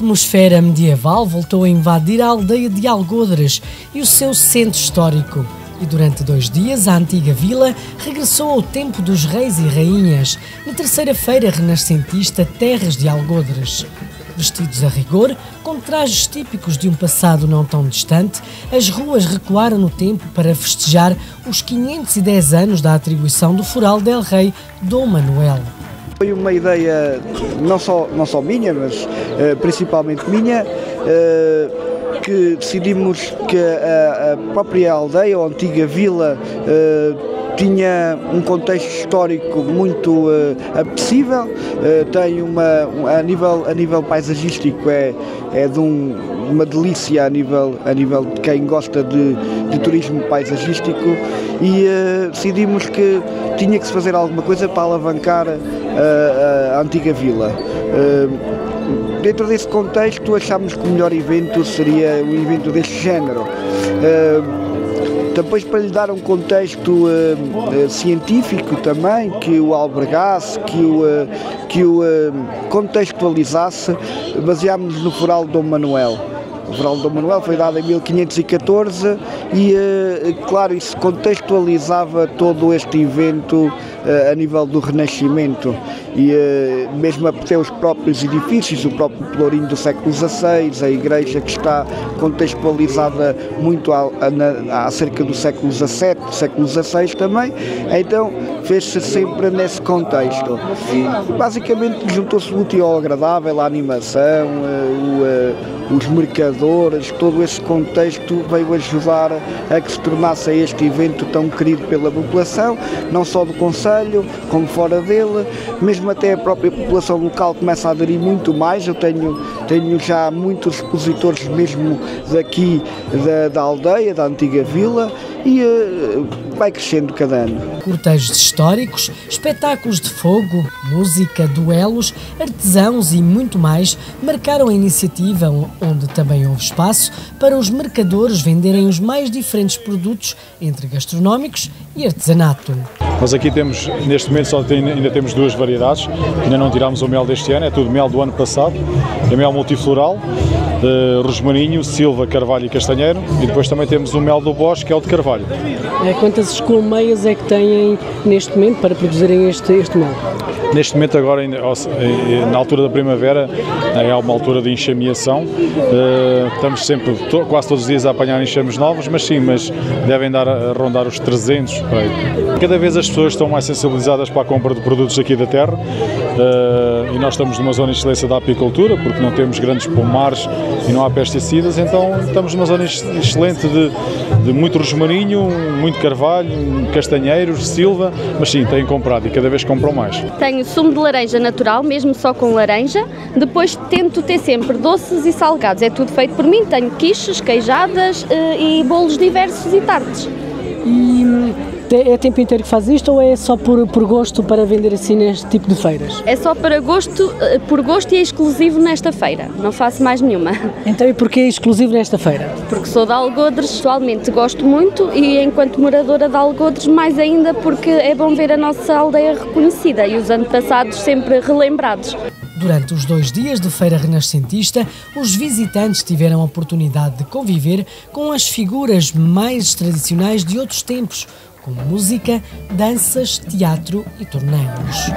Atmosfera medieval voltou a invadir a aldeia de Algodres e o seu centro histórico. E durante dois dias, a antiga vila regressou ao tempo dos reis e rainhas, na terceira feira renascentista Terras de Algodres. Vestidos a rigor, com trajes típicos de um passado não tão distante, as ruas recuaram no tempo para festejar os 510 anos da atribuição do Foral del Rei Dom Manuel. Foi uma ideia não só, não só minha, mas uh, principalmente minha, uh, que decidimos que a, a, própria aldeia, ou antiga vila, uh, tinha um contexto histórico muito uh, apetecível, uh, tem uma, a nível, a nível paisagístico é, é de um, uma delícia a nível, a nível de quem gosta de, de turismo paisagístico e uh, decidimos que tinha que se fazer alguma coisa para alavancar a, a antiga vila. Dentro desse contexto, achámos que o melhor evento seria um evento deste género. Depois, para lhe dar um contexto uh, uh, científico também, que o albergasse, que o, uh, que o contextualizasse, baseámos no Foral Dom Manuel. O Foral Dom Manuel foi dado em 1514 e, claro, isso contextualizava todo este evento a nível do Renascimento e mesmo até os próprios edifícios, o próprio Pelourinho do século XVI, a igreja que está contextualizada muito acerca do século XVII, século XVI também, então fez-se sempre nesse contexto. E, basicamente juntou-se o útil ao agradável, a animação, o, os mercadores, todo esse contexto veio ajudar a que se tornasse este evento tão querido pela população, não só do Conselho, como fora dele, mesmo até a própria população local começa a aderir muito mais. Eu tenho, tenho já muitos expositores mesmo daqui da, da aldeia, da antiga vila, e uh, vai crescendo cada ano. Cortejos históricos, espetáculos de fogo, música, duelos, artesãos e muito mais marcaram a iniciativa, onde também houve espaço para os mercadores venderem os mais diferentes produtos entre gastronómicos e artesanato. Nós aqui temos, neste momento, só tem, ainda temos duas variedades, ainda não tiramos o mel deste ano, é tudo mel do ano passado, é mel multifloral, de rosmaninho, silva, carvalho e castanheiro, e depois também temos o mel do bosque, que é o de carvalho. É, quantas colmeias é que têm neste momento para produzirem este, este mel? Neste momento, agora, na altura da primavera, é uma altura de enxameação. Eh, estamos sempre, quase todos os dias, a apanhar enxames novos, mas sim, mas devem dar a rondar os 300. Cada vez as pessoas estão mais sensibilizadas para a compra de produtos aqui da terra eh, e nós estamos numa zona de excelência da apicultura, porque não temos grandes pomares e não há pesticidas, então estamos numa zona excelente de, de muito rosmaninho, muito carvalho, castanheiros, silva, mas sim, têm comprado e cada vez compram mais. Tenho sumo de laranja natural, mesmo só com laranja, depois tento ter sempre doces e salgados, é tudo feito por mim, tenho quiches, queijadas eh, e bolos diversos e tartes. E é tempo inteiro que faz isto ou é só por, por gosto para vender assim neste tipo de feiras? É só para gosto, eh, por gosto e é exclusivo nesta feira, não faço mais nenhuma. Então e porquê exclusivo nesta feira? Porque sou de Algodres, pessoalmente gosto muito e enquanto moradora de Algodres mais ainda porque é bom ver a nossa aldeia reconhecida e os antepassados sempre relembrados. Durante os dois dias de Feira Renascentista, os visitantes tiveram a oportunidade de conviver com as figuras mais tradicionais de outros tempos, com música, danças, teatro e torneios.